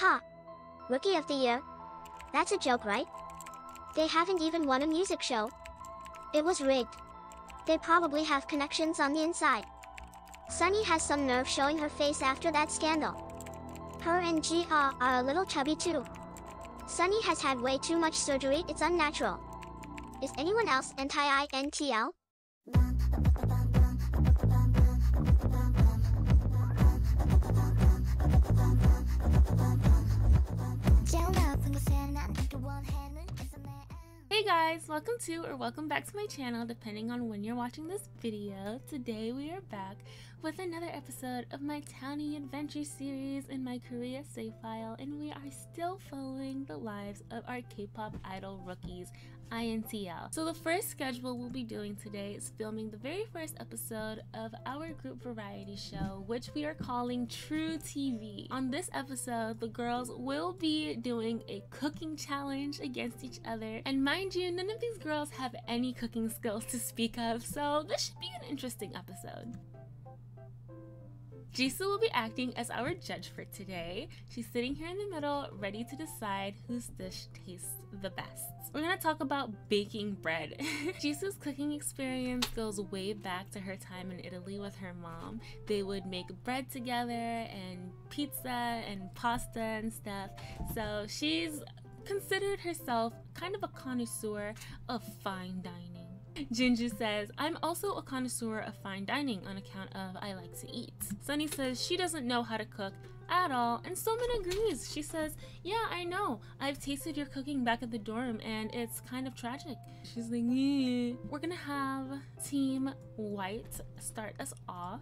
Ha! Rookie of the Year? That's a joke, right? They haven't even won a music show. It was rigged. They probably have connections on the inside. Sunny has some nerve showing her face after that scandal. Her and Gia are a little chubby too. Sunny has had way too much surgery, it's unnatural. Is anyone else anti-INTL? Guys, welcome to or welcome back to my channel depending on when you're watching this video. Today we are back with another episode of my Townie Adventure series in my Korea save file and we are still following the lives of our K-pop idol rookies INTL. So the first schedule we'll be doing today is filming the very first episode of our group variety show which we are calling True TV. On this episode the girls will be doing a cooking challenge against each other and mind you none of these girls have any cooking skills to speak of so this should be an interesting episode. Jisoo will be acting as our judge for today. She's sitting here in the middle, ready to decide whose dish tastes the best. We're gonna talk about baking bread. Jisoo's cooking experience goes way back to her time in Italy with her mom. They would make bread together and pizza and pasta and stuff. So she's considered herself kind of a connoisseur of fine dining. Jinju says, I'm also a connoisseur of fine dining on account of I like to eat. Sunny says she doesn't know how to cook at all, and Somin agrees. She says, Yeah, I know. I've tasted your cooking back at the dorm, and it's kind of tragic. She's like, yeah. We're gonna have Team White start us off,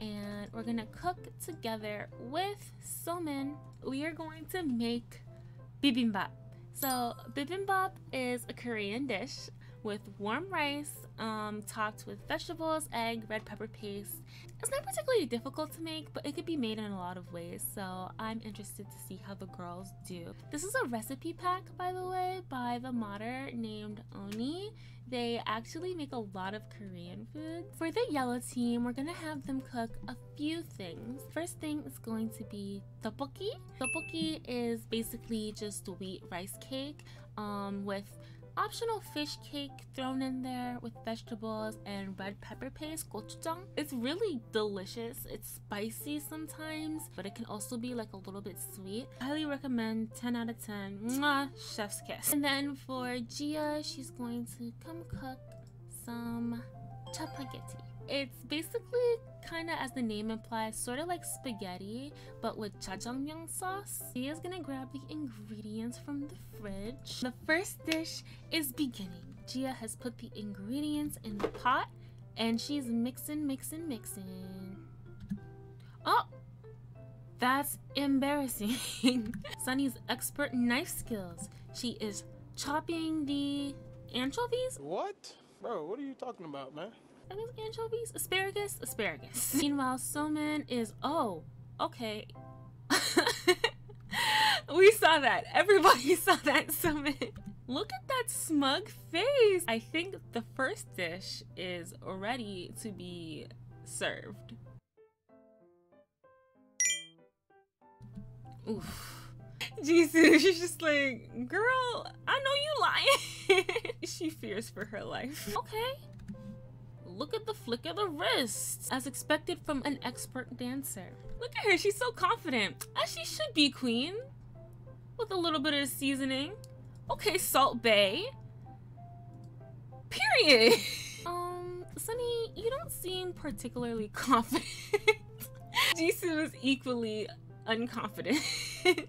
and we're gonna cook together with Somin. We are going to make bibimbap. So, bibimbap is a Korean dish with warm rice, um, topped with vegetables, egg, red pepper paste. It's not particularly difficult to make, but it could be made in a lot of ways, so I'm interested to see how the girls do. This is a recipe pack, by the way, by the modder named Oni. They actually make a lot of Korean food. For the yellow team, we're gonna have them cook a few things. First thing is going to be tteokbokki. Tteokbokki is basically just wheat rice cake um, with optional fish cake thrown in there with vegetables and red pepper paste, gochujang. It's really delicious. It's spicy sometimes, but it can also be like a little bit sweet. Highly recommend 10 out of 10. Mwah, chef's kiss. And then for Gia, she's going to come cook some chapaghetti. It's basically kind of as the name implies, sort of like spaghetti, but with jjajangmyeon sauce. Is gonna grab the ingredients from the fridge. The first dish is beginning. Gia has put the ingredients in the pot and she's mixing, mixing, mixing. Oh, that's embarrassing. Sunny's expert knife skills. She is chopping the anchovies. What? Bro, what are you talking about, man? I anchovies, asparagus, asparagus. Meanwhile, Somin is oh, okay. we saw that. Everybody saw that Somin. Look at that smug face. I think the first dish is ready to be served. Oof. Jesus, she's just like, girl, I know you lying. she fears for her life. Okay, Look at the flick of the wrist, as expected from an expert dancer. Look at her, she's so confident, as she should be, queen. With a little bit of seasoning. Okay, Salt Bae. Period. um, Sunny, you don't seem particularly confident. Jisoo is equally unconfident.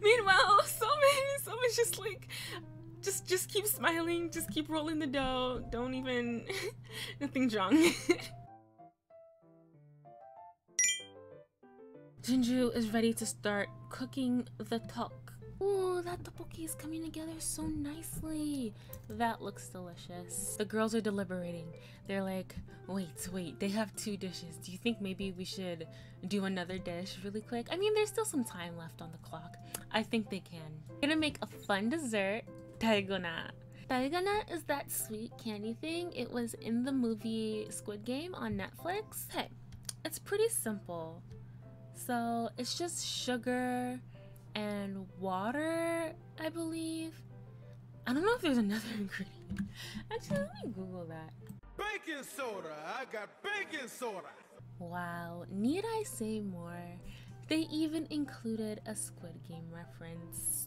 Meanwhile, so Somin, Somin's just like, just just keep smiling just keep rolling the dough don't even nothing's wrong Jinju is ready to start cooking the tteok. Ooh, that tteokbokki is coming together so nicely. That looks delicious. The girls are deliberating. They're like, wait, wait, they have two dishes. Do you think maybe we should do another dish really quick? I mean, there's still some time left on the clock. I think they can. Gonna make a fun dessert Dalgona. Dalgona is that sweet candy thing. It was in the movie Squid Game on Netflix. Hey, it's pretty simple. So it's just sugar and water, I believe. I don't know if there's another ingredient. Actually, let me Google that. Baking soda. I got baking soda. Wow, need I say more? They even included a Squid Game reference.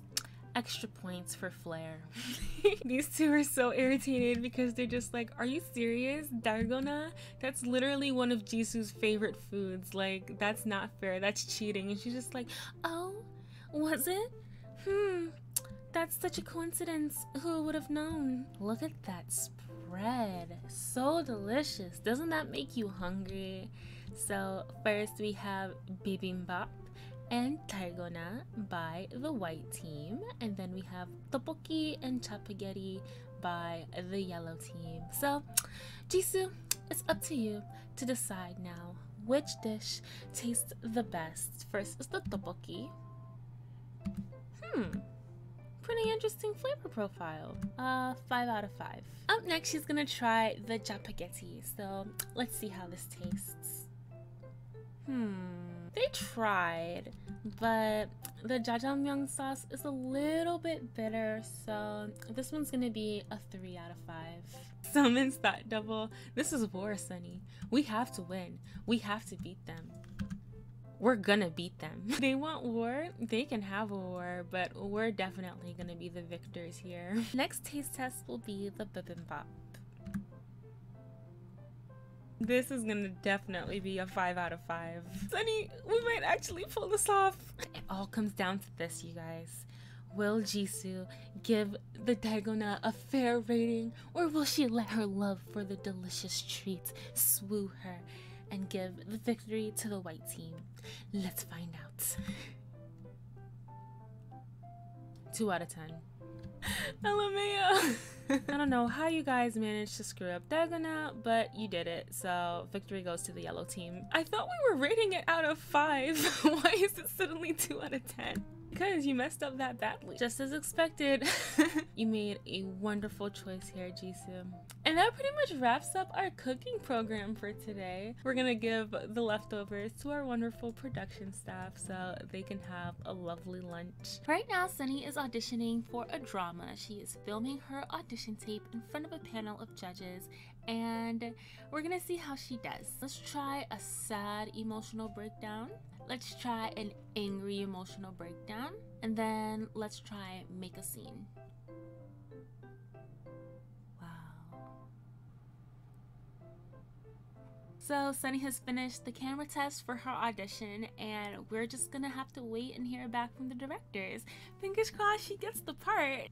Extra points for flair. These two are so irritated because they're just like, Are you serious? Dalgona? That's literally one of Jisoo's favorite foods. Like, that's not fair. That's cheating. And she's just like, Oh, was it? Hmm, that's such a coincidence. Who would have known? Look at that spread. So delicious. Doesn't that make you hungry? So, first we have bibimbap and Dalgona by the white team, and then we have tteokbokki and chapagetti by the yellow team. So, Jisoo, it's up to you to decide now which dish tastes the best. First is the tteokbokki. Hmm, pretty interesting flavor profile. Uh, five out of five. Up next, she's gonna try the chapagetti. So let's see how this tastes. Hmm. They tried, but the jjajangmyeon sauce is a little bit bitter, so this one's gonna be a 3 out of 5. Summons that double. This is war, Sunny. We have to win. We have to beat them. We're gonna beat them. they want war, they can have a war, but we're definitely gonna be the victors here. Next taste test will be the bibimbap. This is gonna definitely be a 5 out of 5. Sunny, we might actually pull this off. It all comes down to this, you guys. Will Jisoo give the Dalgona a fair rating, or will she let her love for the delicious treats swoo her and give the victory to the white team? Let's find out. 2 out of 10. LMAO. I don't know how you guys managed to screw up Dalgona, but you did it. So victory goes to the yellow team. I thought we were rating it out of five. Why is it suddenly two out of 10? Because you messed up that badly. Just as expected, you made a wonderful choice here, Jisoo. And that pretty much wraps up our cooking program for today. We're gonna give the leftovers to our wonderful production staff so they can have a lovely lunch. Right now, Sunny is auditioning for a drama. She is filming her audition tape in front of a panel of judges and we're gonna see how she does. Let's try a sad emotional breakdown. Let's try an angry emotional breakdown. And then let's try make a scene. Wow. So Sunny has finished the camera test for her audition and we're just gonna have to wait and hear back from the directors. Fingers crossed she gets the part.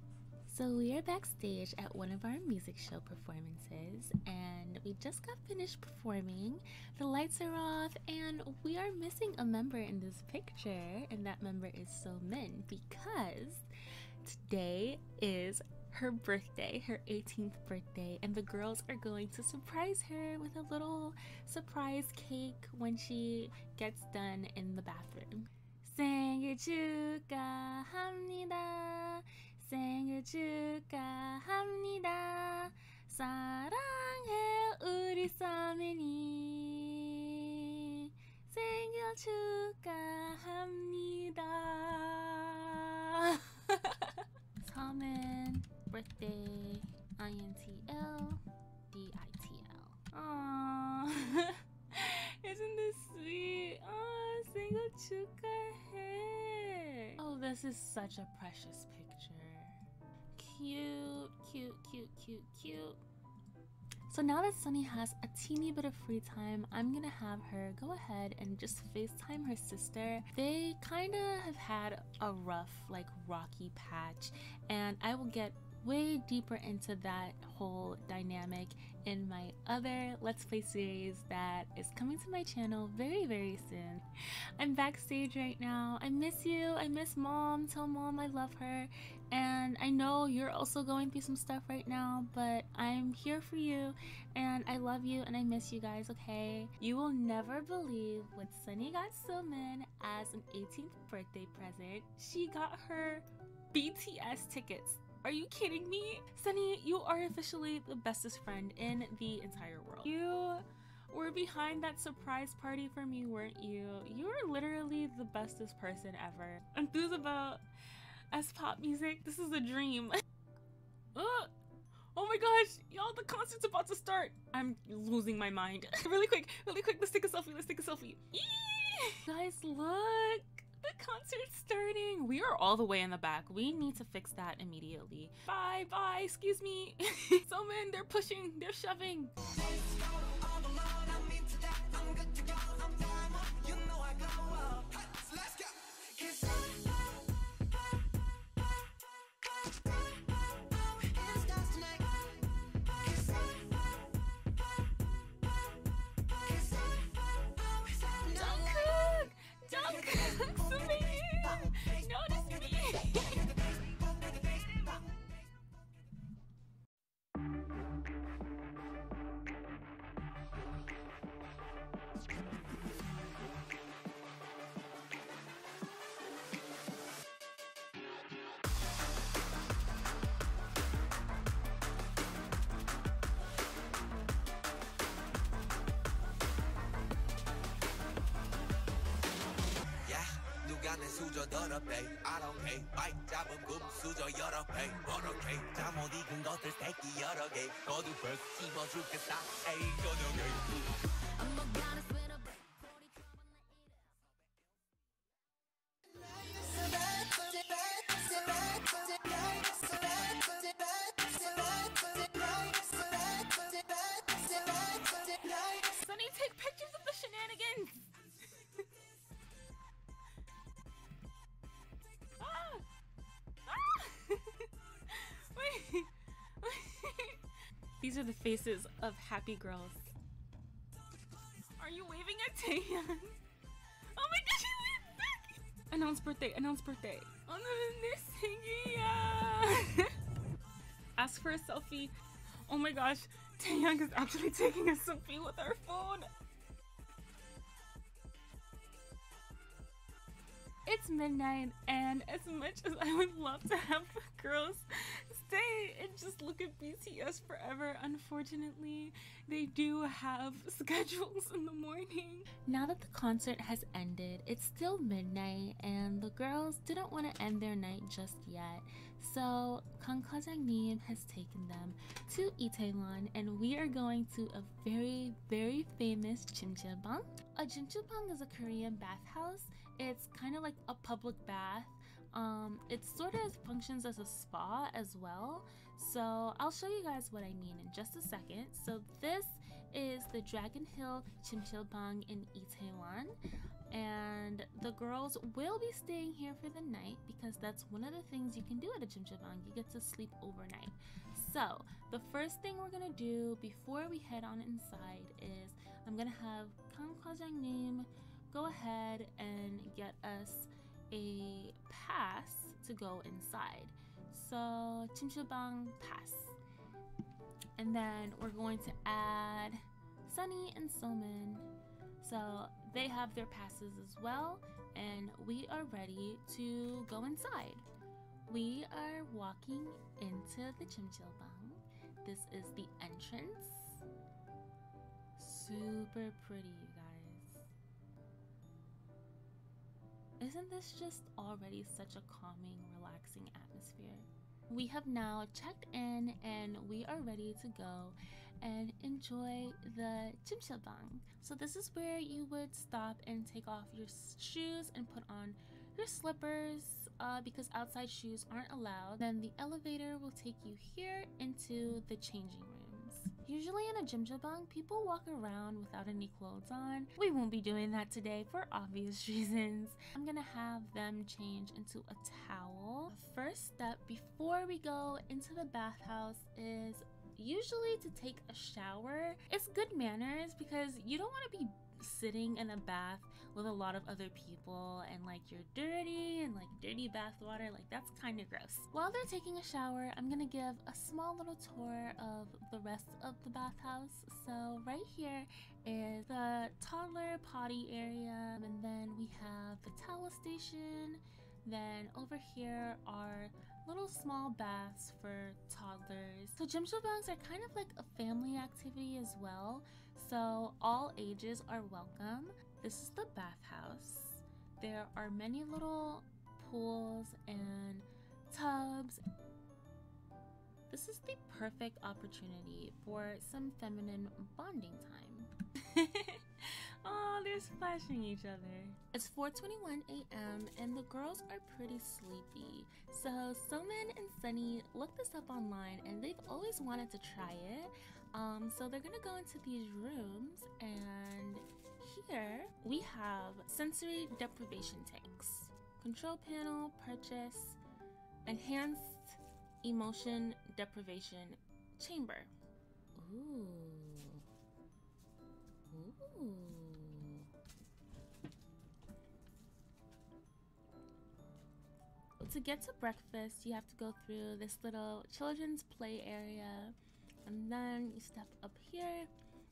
So we are backstage at one of our music show performances and we just got finished performing. The lights are off and we are missing a member in this picture and that member is Somin because today is her birthday, her 18th birthday, and the girls are going to surprise her with a little surprise cake when she gets done in the bathroom. 생일 축하합니다. 생일 축하합니다. 사랑해 우리 서민이 생일 축하합니다. 서민 birthday INTL DITL. Aww. Isn't this sweet? Oh, 생일 축하해. Oh, this is such a precious picture. Cute, cute, cute, cute, cute. So now that Sunny has a teeny bit of free time, I'm gonna have her go ahead and just FaceTime her sister. They kind of have had a rough, like, rocky patch, and I will get way deeper into that whole dynamic in my other Let's Play series that is coming to my channel very, very soon. I'm backstage right now. I miss you. I miss mom. Tell mom I love her. And I know you're also going through some stuff right now, but I'm here for you and I love you and I miss you guys, okay? You will never believe what Sunny got Somin as an 18th birthday present. She got her BTS tickets are you kidding me? Sunny, you are officially the bestest friend in the entire world. You were behind that surprise party for me, weren't you? You are literally the bestest person ever. Enthused about S pop music. This is a dream. uh, oh my gosh, y'all, the concert's about to start. I'm losing my mind. really quick, really quick. Let's take a selfie. Let's take a selfie. Eee! Guys, look. The concert's starting. We are all the way in the back. We need to fix that immediately. Bye, bye, excuse me. Someone, they're pushing, they're shoving. 내 수저 더럽대. Care 마이크 잡은 금 수저 여러 배. 버럭해 잠못 익은 것들 새끼 여러 개. 거두벌 씹어 죽겠다. 에이 저녁에. Sunny, These are the faces of happy girls. Are you waving at Taehyung? Oh my gosh, you waved back! Announce birthday, announce birthday. Oh Ask for a selfie. Oh my gosh, Taehyung is actually taking a selfie with her phone. It's midnight, and as much as I would love to have girls stay and just look at BTS forever, unfortunately, they do have schedules in the morning. Now that the concert has ended, it's still midnight, and the girls didn't want to end their night just yet. So, Kang Nim has taken them to Itaewon, and we are going to a very, very famous Jjimjilbang. A Jjimjilbang is a Korean bathhouse. It's kind of like a public bath. Um, it sort of functions as a spa as well. So I'll show you guys what I mean in just a second. So this is the Dragon Hill Jjimjilbang in Itaewon and the girls will be staying here for the night because that's one of the things you can do at a jjimjilbang. You get to sleep overnight. So the first thing we're gonna do before we head on inside is I'm gonna have Kang Kwajang Nim go ahead and get us a pass to go inside. So jjimjilbang pass. And then we're going to add Sunny and Somin. So they have their passes as well, and we are ready to go inside. We are walking into the Jjimjilbang. This is the entrance. Super pretty, you guys. Isn't this just already such a calming, relaxing atmosphere? We have now checked in and we are ready to go and enjoy the Jjimjilbang. So this is where you would stop and take off your shoes and put on your slippers uh, because outside shoes aren't allowed. Then the elevator will take you here into the changing rooms. Usually in a Jjimjilbang, people walk around without any clothes on. We won't be doing that today for obvious reasons. I'm gonna have them change into a towel. First step before we go into the bathhouse is usually to take a shower. It's good manners because you don't want to be sitting in a bath with a lot of other people and like you're dirty and like dirty bath water like that's kind of gross while they're taking a shower i'm gonna give a small little tour of the rest of the bathhouse so right here is the toddler potty area and then we have the towel station Then over here are little small baths for toddlers. So jjimjilbangs are kind of like a family activity as well. So all ages are welcome. This is the bathhouse. There are many little pools and tubs. This is the perfect opportunity for some feminine bonding time. oh, they're splashing each other. It's 4:21 a.m. and the girls are pretty sleepy. So Somin and Sunny looked this up online and they've always wanted to try it. Um, so they're gonna go into these rooms and here we have sensory deprivation tanks, control panel, purchase, enhanced emotion deprivation chamber. Ooh. Ooh. To get to breakfast, you have to go through this little children's play area, and then you step up here,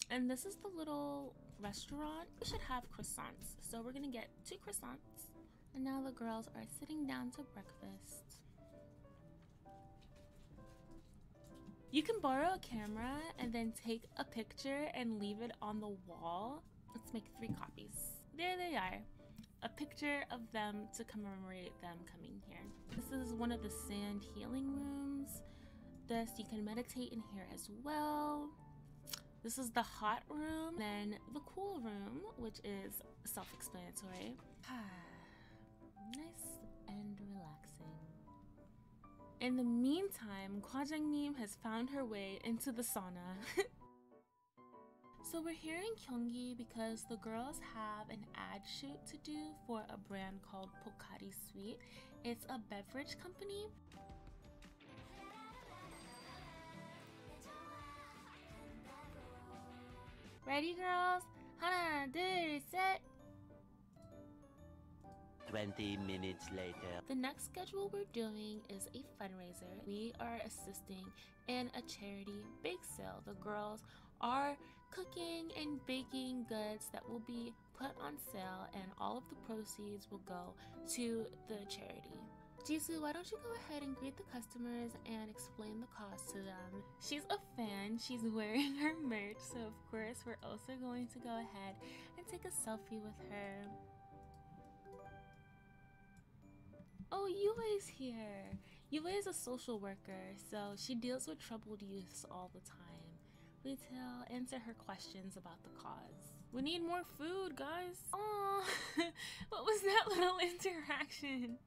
and this is the little restaurant. We should have croissants, so we're gonna get two croissants. And now the girls are sitting down to breakfast. You can borrow a camera and then take a picture and leave it on the wall. Let's make three copies. There they are. A picture of them to commemorate them coming here. This is one of the sand healing rooms. This, you can meditate in here as well. This is the hot room. Then the cool room, which is self-explanatory. nice and relaxing. In the meantime, Kwajangnim has found her way into the sauna. so we're here in Gyeonggi because the girls have an ad shoot to do for a brand called Pocari Sweat. It's a beverage company. Ready girls? 하나, 둘, 셋! 20 minutes later. The next schedule we're doing is a fundraiser. We are assisting in a charity bake sale. The girls are cooking and baking goods that will be put on sale, and all of the proceeds will go to the charity. Jisoo, why don't you go ahead and greet the customers and explain the cost to them? She's a fan, she's wearing her merch, so of course we're also going to go ahead and take a selfie with her. Oh, Yue's here. Yue is a social worker, so she deals with troubled youths all the time. Retail, answer her questions about the cause. We need more food, guys. Oh, what was that little interaction?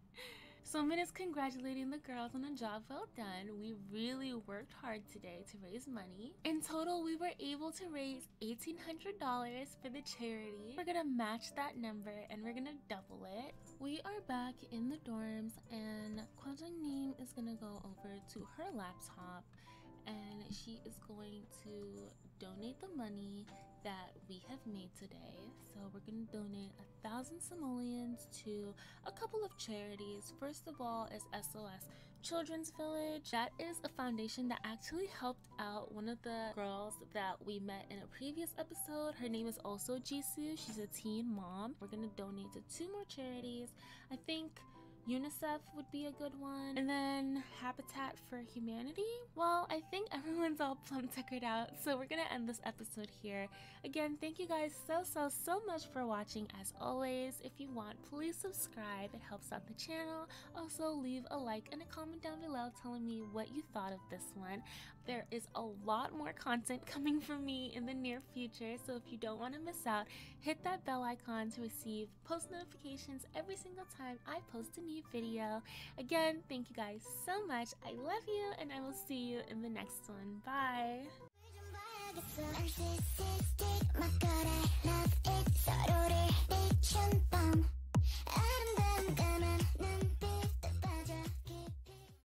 Someone is congratulating the girls on a job well done. We really worked hard today to raise money. In total, we were able to raise $1,800 for the charity. We're gonna match that number and we're gonna double it. We are back in the dorms and Kwajang Nim is gonna go over to her laptop and she is going to donate the money that we have made today. So we're going to donate a thousand simoleons to a couple of charities. First of all is SOS Children's Village. That is a foundation that actually helped out one of the girls that we met in a previous episode. Her name is also Jisoo. She's a teen mom. We're going to donate to two more charities. I think UNICEF would be a good one. And then Habitat for Humanity. Well, I think everyone's all plum tuckered out, so we're gonna end this episode here. Again, thank you guys so, so, so much for watching. As always, if you want, please subscribe. It helps out the channel. Also, leave a like and a comment down below telling me what you thought of this one. There is a lot more content coming from me in the near future, so if you don't want to miss out, hit that bell icon to receive post notifications every single time I post a new video. Again, thank you guys so much. I love you, and I will see you in the next one. Bye.